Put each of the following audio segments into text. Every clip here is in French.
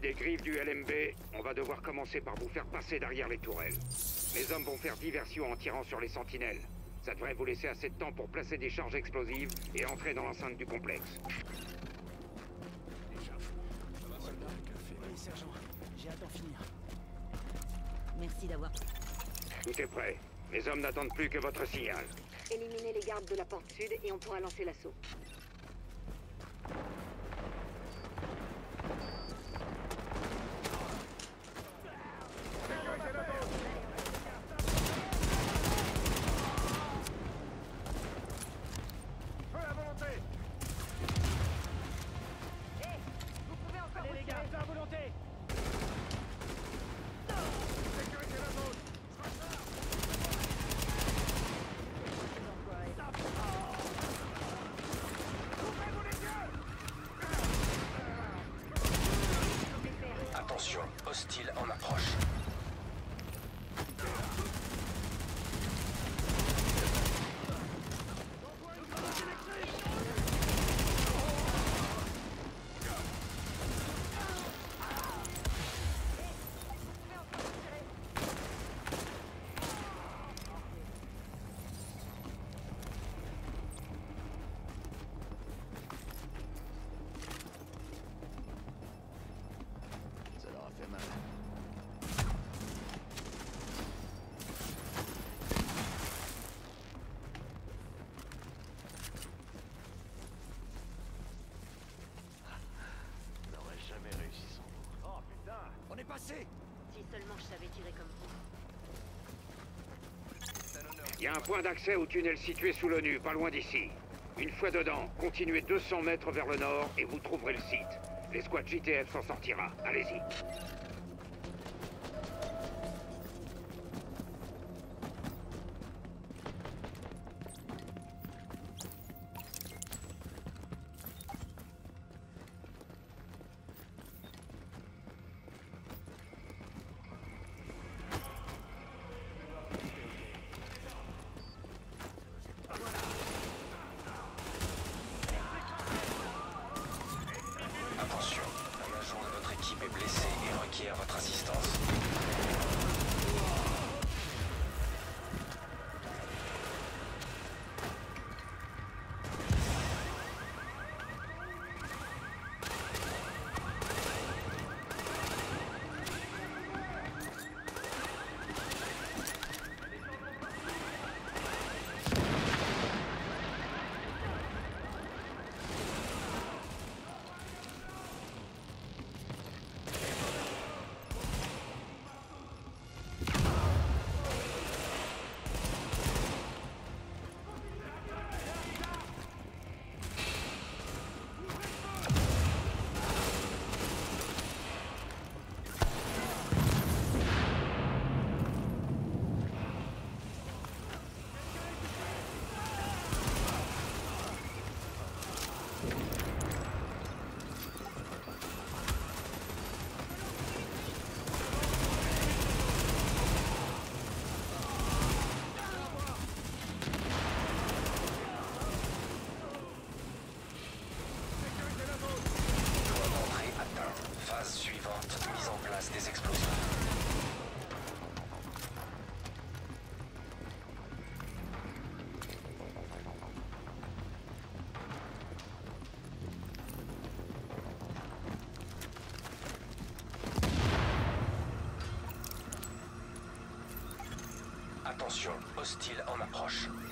Des griffes du LMB, on va devoir commencer par vous faire passer derrière les tourelles. Mes hommes vont faire diversion en tirant sur les sentinelles. Ça devrait vous laisser assez de temps pour placer des charges explosives et entrer dans l'enceinte du complexe. Oui, sergent. J'ai hâte d'en finir. Merci d'avoir... Tout est prêt. Mes hommes n'attendent plus que votre signal. Éliminez les gardes de la porte sud et on pourra lancer l'assaut. Attention, hostile en approche. Ça leur a fait mal. On n'aurait jamais réussi sans vous. Oh putain On est passé Si seulement je savais tirer comme vous. Il y a un point d'accès au tunnel situé sous l'ONU, pas loin d'ici. Une fois dedans, continuez 200 mètres vers le nord et vous trouverez le site. L'escouade JTF s'en sortira. Allez-y. Hostile en approche.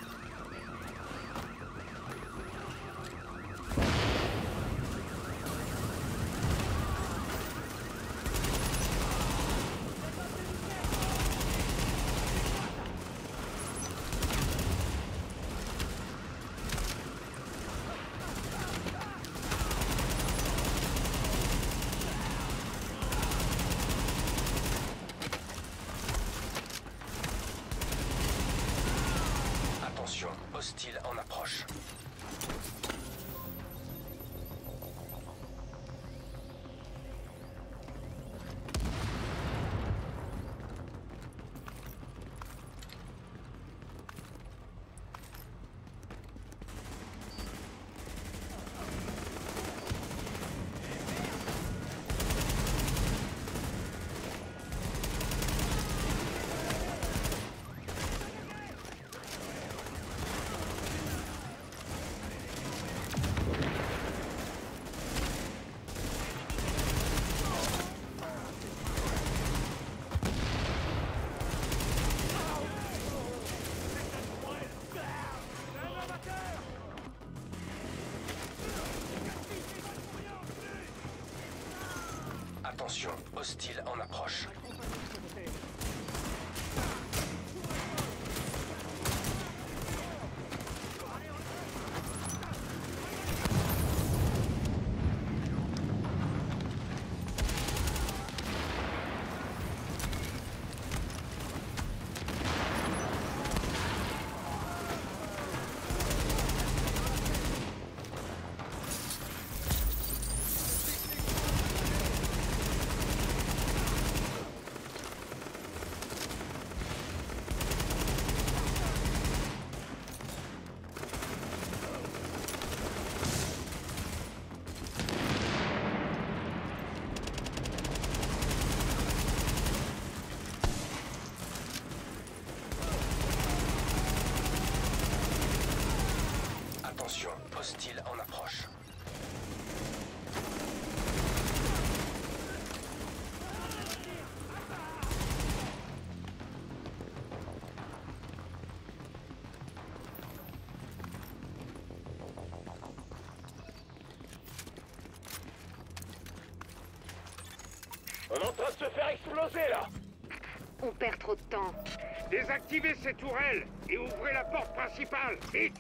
Attention, hostile en approche. Attention, hostile en approche. On est en train de se faire exploser là On perd trop de temps. Désactivez ces tourelles et ouvrez la porte principale. Vite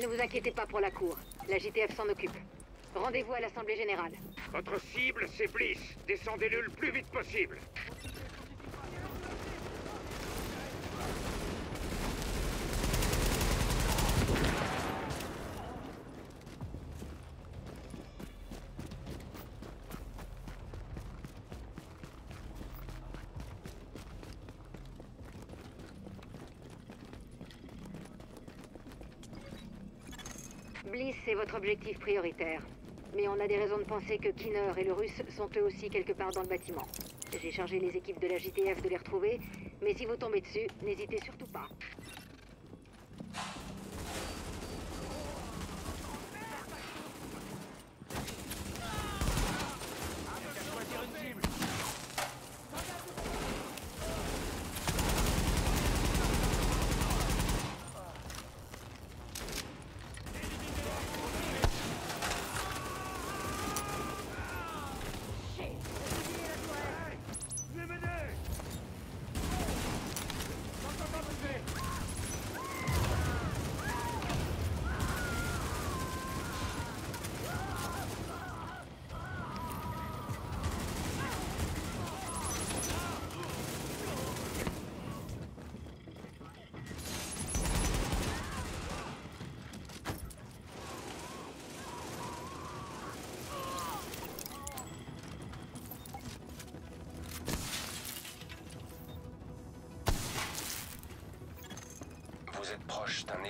Ne vous inquiétez pas pour la cour. La JTF s'en occupe. Rendez-vous à l'Assemblée Générale. Votre cible, c'est Bliss. Descendez-le le plus vite possible. Bliss est votre objectif prioritaire. Mais on a des raisons de penser que Kinner et le Russe sont eux aussi quelque part dans le bâtiment. J'ai chargé les équipes de la JTF de les retrouver, mais si vous tombez dessus, n'hésitez surtout pas.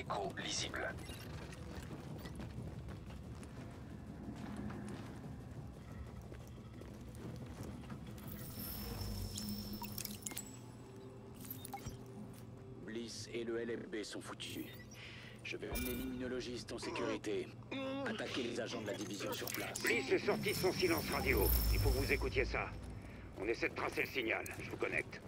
Écho lisible. Bliss et le LMB sont foutus. Je vais amener l'immunologiste en sécurité. Attaquer les agents de la division sur place. Bliss est sorti de son silence radio. Il faut que vous écoutiez ça. On essaie de tracer le signal. Je vous connecte.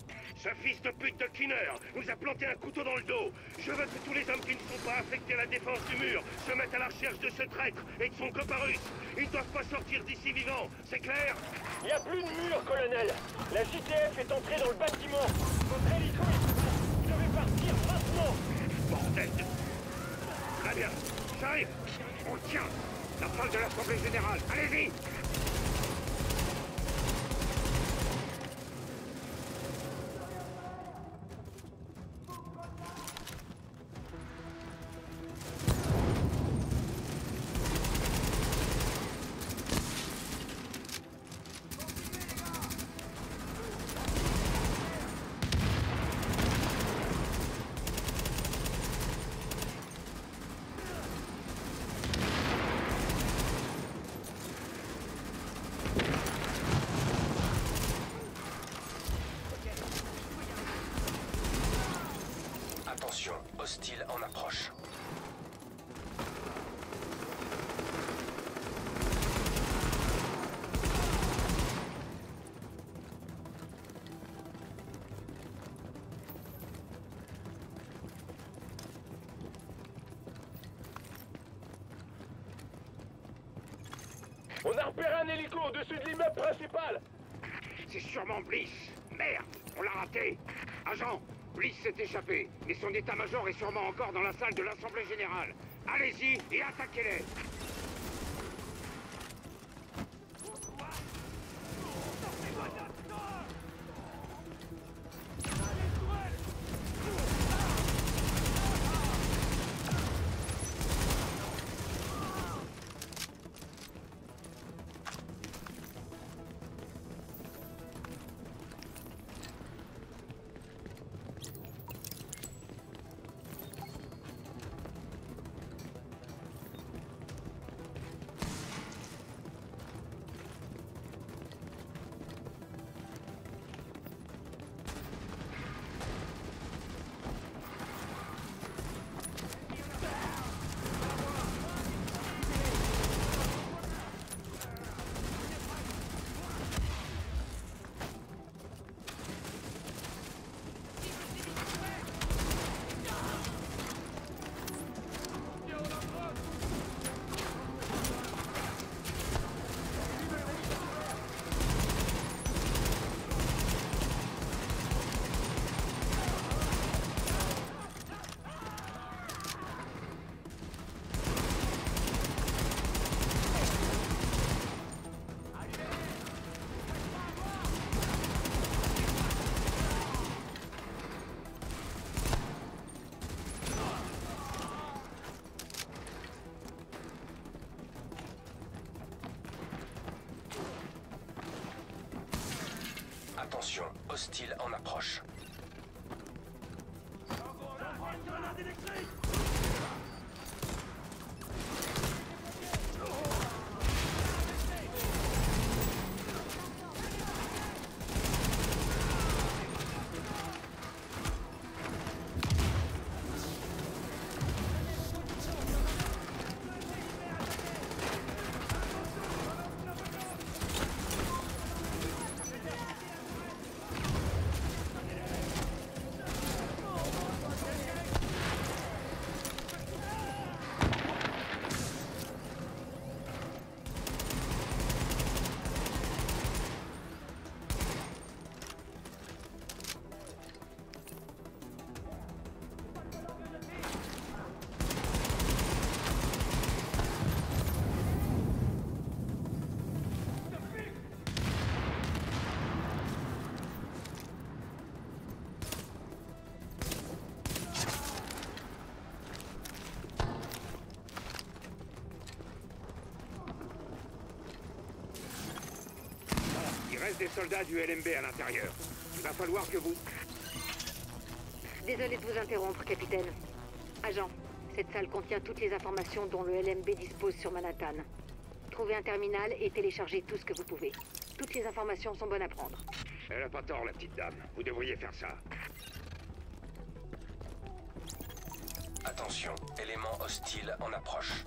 Ce fils de pute de Kinner nous a planté un couteau dans le dos. Je veux que tous les hommes qui ne sont pas affectés à la défense du mur se mettent à la recherche de ce traître et de son copain russe. Ils doivent pas sortir d'ici vivants, c'est clair? Il n'y a plus de mur, colonel. La JTF est entrée dans le bâtiment. Votre hélico est Vous devez partir maintenant. Bordel de... Très bien. J'arrive. On tient. La salle de l'Assemblée Générale. Allez-y hostile en approche. On a repéré un hélico au-dessus de l'immeuble principal. C'est sûrement Bliss. Merde, on l'a raté. Agent, Bliss s'est échappé, mais son état-major est sûrement encore dans la salle de l'Assemblée Générale. Allez-y et attaquez-les. Attention, hostile en approche. Reste des soldats du LMB à l'intérieur. Il va falloir que vous... Désolé de vous interrompre, capitaine. Agent, cette salle contient toutes les informations dont le LMB dispose sur Manhattan. Trouvez un terminal et téléchargez tout ce que vous pouvez. Toutes les informations sont bonnes à prendre. Elle a pas tort, la petite dame. Vous devriez faire ça. Attention, élément hostile en approche.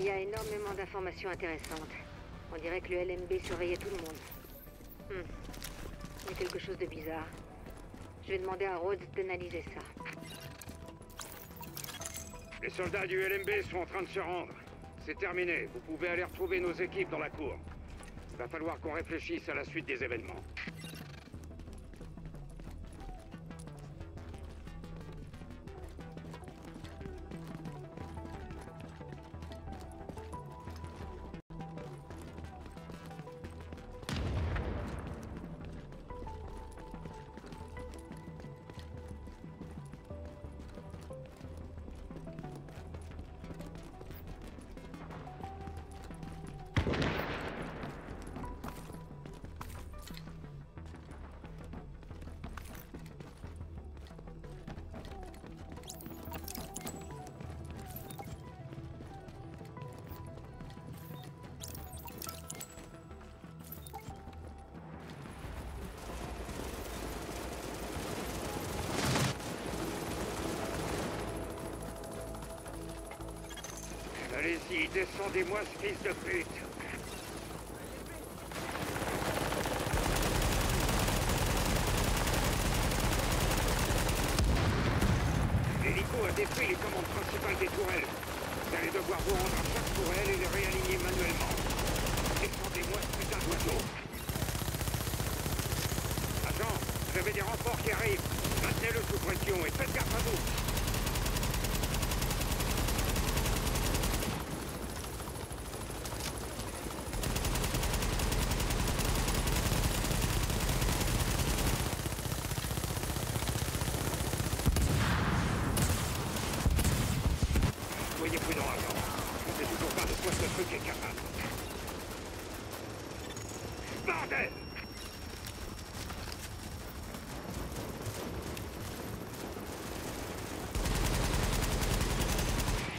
Il y a énormément d'informations intéressantes. On dirait que le LMB surveillait tout le monde. Hmm. Il y a quelque chose de bizarre. Je vais demander à Rhodes d'analyser ça. Les soldats du LMB sont en train de se rendre. C'est terminé. Vous pouvez aller retrouver nos équipes dans la cour. Il va falloir qu'on réfléchisse à la suite des événements. Descendez-moi ce fils de pute. L'hélico a détruit les commandes principales des tourelles. Vous allez devoir vous rendre à chaque tourelle et les réaligner manuellement. Descendez-moi ce putain d'oiseau. Agent, vous avez des renforts qui arrivent. Maintenez-le sous pression et faites gaffe à vous. Soyez prudent, agent. On sait toujours pas de quoi ce truc est capable. Bordel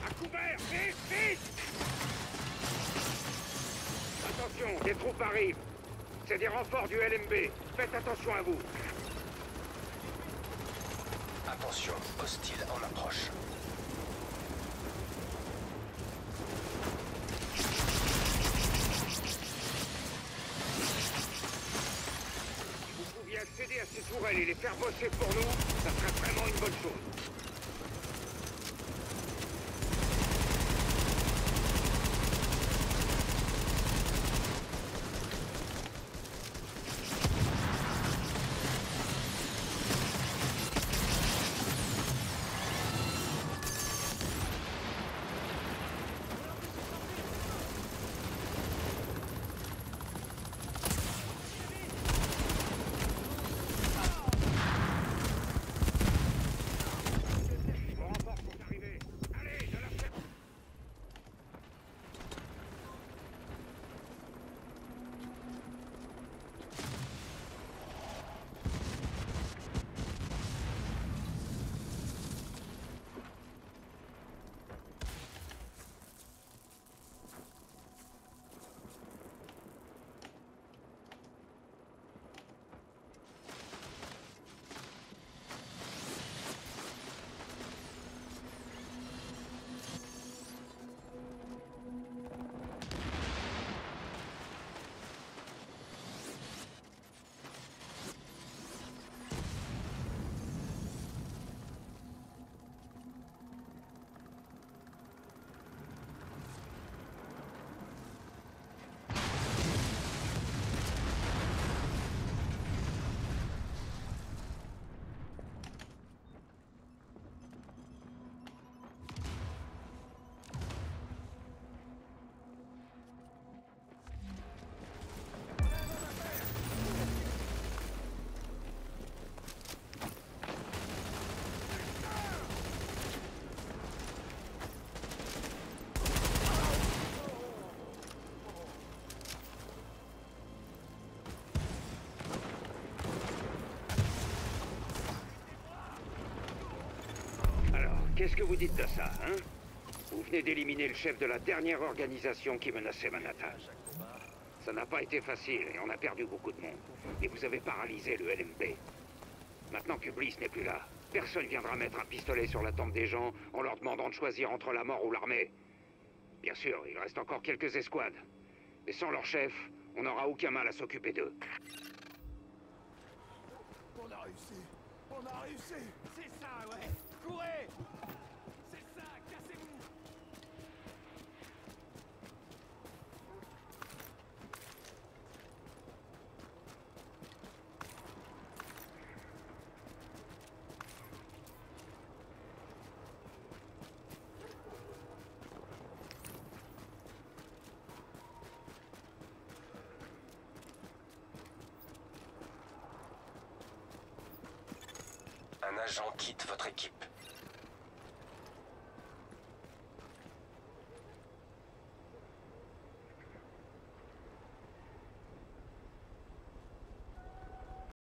À couvert Vite, vite Attention, des troupes arrivent. C'est des renforts du LMB. Faites attention à vous. Attention, hostile en approche. Si vous pouviez accéder à ces tourelles et les faire bosser pour nous, ça serait vraiment une bonne chose. Qu'est-ce que vous dites de ça, hein? Vous venez d'éliminer le chef de la dernière organisation qui menaçait Manhattan. Ça n'a pas été facile et on a perdu beaucoup de monde. Et vous avez paralysé le LMB. Maintenant que Bliss n'est plus là, personne viendra mettre un pistolet sur la tombe des gens en leur demandant de choisir entre la mort ou l'armée. Bien sûr, il reste encore quelques escouades. Mais sans leur chef, on n'aura aucun mal à s'occuper d'eux. On a réussi On a réussi. C'est ça, ouais. Courez C'est ça, cassez-vous Un agent quitte votre équipe.